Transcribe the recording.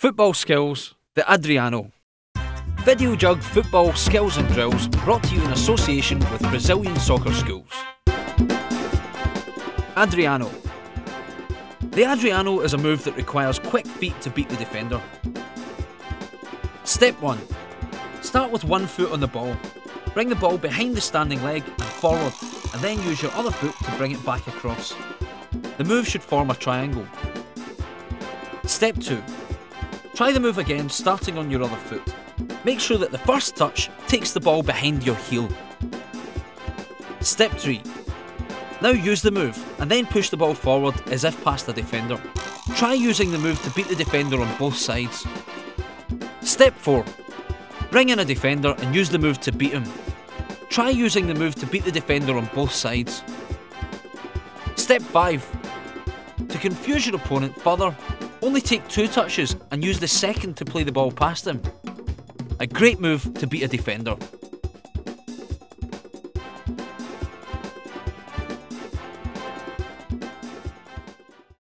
Football skills, the Adriano. Videojug football skills and drills brought to you in association with Brazilian soccer schools. Adriano. The Adriano is a move that requires quick feet to beat the defender. Step 1. Start with one foot on the ball. Bring the ball behind the standing leg and forward, and then use your other foot to bring it back across. The move should form a triangle. Step 2. Try the move again, starting on your other foot. Make sure that the first touch takes the ball behind your heel. Step 3. Now use the move, and then push the ball forward as if past the defender. Try using the move to beat the defender on both sides. Step 4. Bring in a defender and use the move to beat him. Try using the move to beat the defender on both sides. Step 5. To confuse your opponent further, only take two touches and use the second to play the ball past him. A great move to beat a defender.